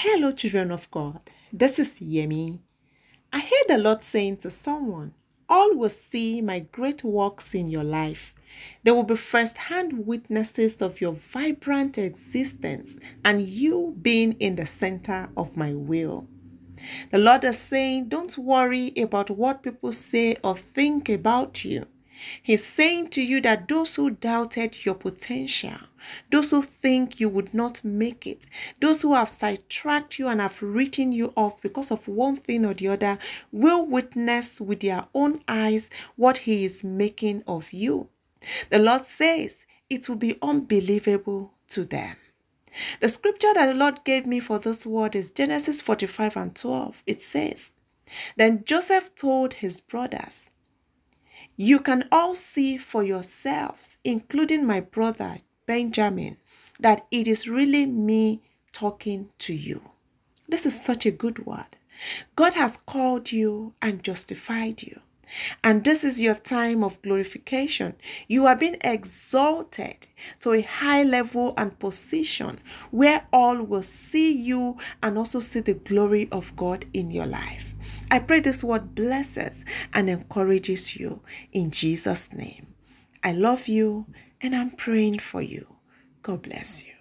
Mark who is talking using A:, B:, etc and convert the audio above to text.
A: Hello, children of God. This is Yemi. I heard the Lord saying to someone, All will see my great works in your life. They will be first hand witnesses of your vibrant existence and you being in the center of my will. The Lord is saying, Don't worry about what people say or think about you. He's saying to you that those who doubted your potential, those who think you would not make it, those who have sidetracked you and have written you off because of one thing or the other, will witness with their own eyes what He is making of you. The Lord says it will be unbelievable to them. The scripture that the Lord gave me for this word is Genesis 45 and 12. It says, Then Joseph told his brothers, you can all see for yourselves, including my brother Benjamin, that it is really me talking to you. This is such a good word. God has called you and justified you. And this is your time of glorification. You are being exalted to a high level and position where all will see you and also see the glory of God in your life. I pray this word blesses and encourages you in Jesus' name. I love you and I'm praying for you. God bless you.